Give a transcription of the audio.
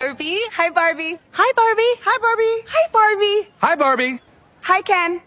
Barbie. Hi, Barbie. Hi, Barbie. Hi, Barbie. Hi, Barbie. Hi, Barbie. Hi, Ken.